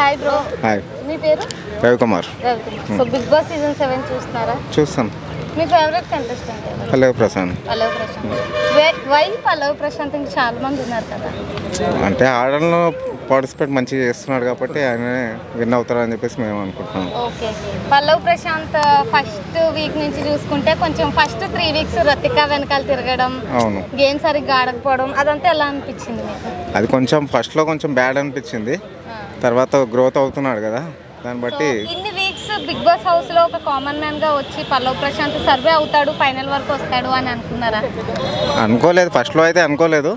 Hi bro hi మీ పేరు? Ravikumar. Ravikumar. So Big Boss season seven చూస్తున్నారా? చూస్తాను. మీ favourite contestant hello Prashanth. Pallav Prashanth. Way- why Pallav Prashanth ఇంకా చాలా మంది ఉన్నారు కదా? అంటే ఆడడంలో పార్టిసిపేట్ మంచిగా చేస్తున్నాడు కాబట్టి ఆయననే విన్ అవుతారని చెప్పేసి మేము అనుకుంటున్నాం. Okay Pallav Prashanth first week నుంచి చూసుకుంటే కొంచెం ఫస్ట్ త్రీ వీక్స్ రతిక వెనకాల తిరగడం అవును. గేమ్ సరిగ్గా ఆడకపోవడం అదంతా ఎలా అనిపించింది అది కొంచెం ఫస్ట్లో కొంచెం బ్యాడ్ అనిపించింది. తర్వాత గ్రోత్ అవుతున్నాడు కదా దాన్ని బట్టి ఇన్ని వీక్స్ బిగ్ బాస్ హౌస్లో ఒక కామన్ మ్యాన్గా వచ్చి పల్లవ్ ప్రశాంత్ సర్వే అవుతాడు ఫైనల్ వరకు వస్తాడు అని అనుకున్నారా? అనుకోలేదు ఫస్ట్లో అయితే అనుకోలేదు.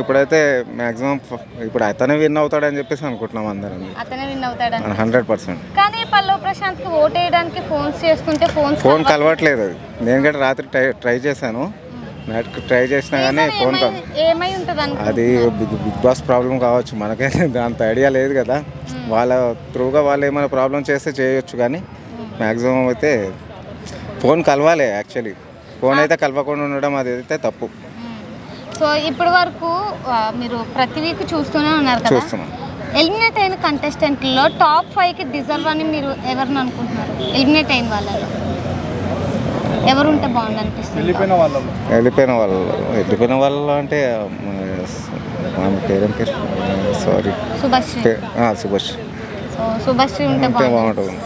ఇప్పుడైతే మ్యాక్సిమం ఇప్పుడు అతనే విన్ అవుతాడని చెప్పేసి అనుకుంటున్నాం అందరం. అతనే విన్ అవుతాడని హండ్రెడ్ పర్సెంట్ కానీ పల్లవ్ ప్రశాంత్కి ఓట్ వేయడానికి ఫోన్స్ చేస్తుంటే ఫోన్స్ ఫోన్ కలవట్లేదు నేను కూడా రాత్రి ట్రై ట్రై చేశాను. నైట్ ట్రై చేసినా కానీ ఫోన్ అది బిగ్ బిగ్ బాస్ ప్రాబ్లం కావచ్చు. మనకైతే దాంత ఐడియా లేదు కదా. వాళ్ళ త్రూగా వాళ్ళు ఏమైనా ప్రాబ్లం చేస్తే చేయొచ్చు కానీ మ్యాక్సిమం అయితే ఫోన్ కలవాలి యాక్చువల్లీ ఫోన్ అయితే కలవకుండా ఉండడం అది అయితే తప్పు సో ఇప్పటి వరకు మీరు ప్రతి వీక్ చూస్తూనే ఉన్నారు కదా? చూస్తున్నాం. ఎలిమినేట్ అయిన కంటెస్టెంట్లో టాప్ ఫైవ్కి డిజర్వ్ అని మీరు ఎవరిని అనుకుంటున్నారు? ఎలిమినేట్ అయిన వాళ్ళలో. ఎవరు ఉంటే బాగుంది అనిపిస్తుంది వెళ్ళిపోయిన వాళ్ళు వెళ్ళిపోయిన వాళ్ళు అంటే ఆమె పేరేం పేరు? సారీ. సుభాష్. సో సుభశ్రీ ఉంటే బాగుంటుంది.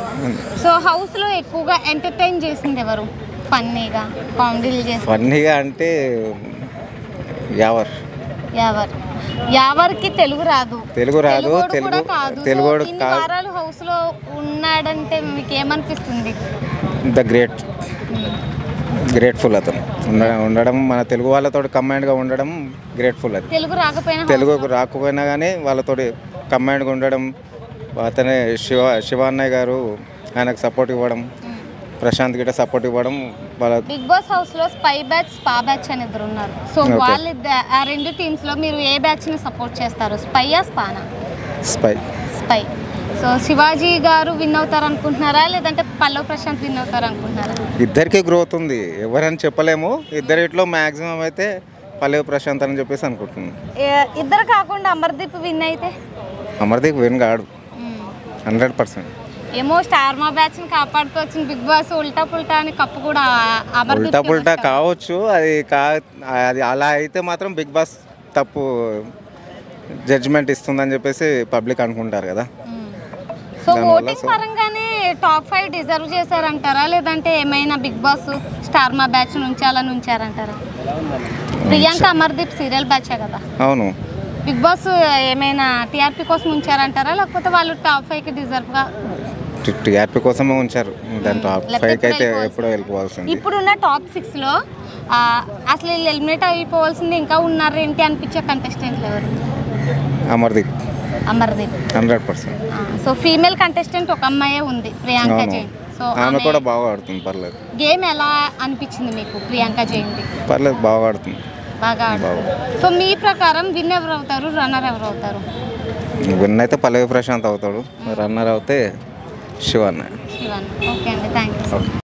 సో హౌస్లో ఎక్కువగా ఎంటర్టైన్ చేసింది ఎవరు? ఫన్నీగా కామెడీలు చేసి. ఫన్నీగా అంటే యావర్. యావర్. యావర్కి తెలుగు రాదు. తెలుగు రాదు తెలుగు వారాలు హౌస్లో ఉన్నాడంటే మీకు ఏమనిపిస్తుంది ద గ్రేట్. గ్రేట్ఫుల్ అతను. ఉండ ఉండడం మన తెలుగు వాళ్ళతో కంబైన్డ్గా ఉండడం గ్రేట్ఫుల్ అది. తెలుగు రాకపోయినా తెలుగు రాకపోయినా కానీ వాళ్ళతోటి కంబైన్డ్గా ఉండడం అతనే శివ శివ అన్నయ్య గారు ఆయనకు సపోర్ట్ ఇవ్వడం ప్రశాంత్ గిట్ట సపోర్ట్ ఇవ్వడం వాళ్ళ బిగ్ బాస్ హౌస్లో స్పై బ్యాచ్ స్పా బ్యాచ్ అని ఇద్దరు ఉన్నారు. సో. వాళ్ళ ఆ రెండు టీమ్స్లో మీరు ఏ బ్యాచ్ని సపోర్ట్ చేస్తారు? స్పైయా స్పానా? Spy. Spy. So Shivaji garu win అవుతారు అనుకుంటున్నారా లేదంటే పల్లవ్ ప్రశాంత్ విన్ అవుతారు అనుకుంటున్నారా ఇద్దరికి గ్రోత్ ఉంది. ఎవరని చెప్పలేము. ఇద్దరిట్లో మ్యాక్సిమం అయితే పల్లెవి ప్రశాంత్ అని చెప్పేసి అనుకుంటున్నాను. ఇద్దరు కాకుండా అమర్దీప్ విన్ అయితే? అమర్దీప్ విన్ కాడు. Hundred percent. ఏమో స్టార్ మా బ్యాచ్ని కాపాడుతూ వచ్చిన బిగ్ బాస్. ఉల్టా పుల్టా అని కప్పు కూడా ఉల్టా పుల్టా కావచ్చు. అది కా అది అలా అయితే మాత్రం బిగ్ బాస్ తప్పు జడ్జిమెంట్ ఇస్తుందని చెప్పేసి పబ్లిక్ అనుకుంటారు కదా. సో ఓటింగ్ పరంగానే టాప్ ఫైవ్ డిజర్వ్ చేశారంటారా? లేదంటే ఏమైనా Bigg Boss Star Maa batch ఉంచాలని ఉంచారంటారా ప్రియాంక అమర్దీప్ సీరియల్ బ్యాచే కదా. అవును. బిగ్ బాస్ ఏమైనా టీఆర్పీ కోసం ఉంచారంటారా? లేకపోతే వాళ్ళు టాప్ ఫైవ్కి డిజర్వ్గా టీఆర్పీ కోసమే ఉంచారు. దాని టాప్ ఫైవ్కి అయితే. ఎప్పుడో వెళ్ళిపోవాల్సింది. ఇప్పుడున్న టాప్ సిక్స్లో అసలు ఎలిమినేట్ అయిపోవాల్సింది ఇంకా ఉన్నారు ఏంటి అనిపించే కంటెస్టెంట్లు ఎవరు? Amardeep. Amardeep hundred percent. So female contestant ఒక అమ్మాయే ఉంది ప్రియాంక జైన్. సో ఆమె కూడా బాగా ఆడుతుంది పర్లేదు. గేమ్ ఎలా అనిపించింది మీకు ప్రియాంక జైన్ది? పర్లేదు బాగా ఆడుతుంది. బాగా ఆడారు. సో మీ ప్రకారం విన్ ఎవరు అవుతారు రన్నర్ ఎవరు అవుతారు విన్ అయితే పల్లవి ప్రశాంత్ అవుతాడు రన్నర్ అవుతే శివన్న. శివన్. ఓకే అండి థ్యాంక్ యూ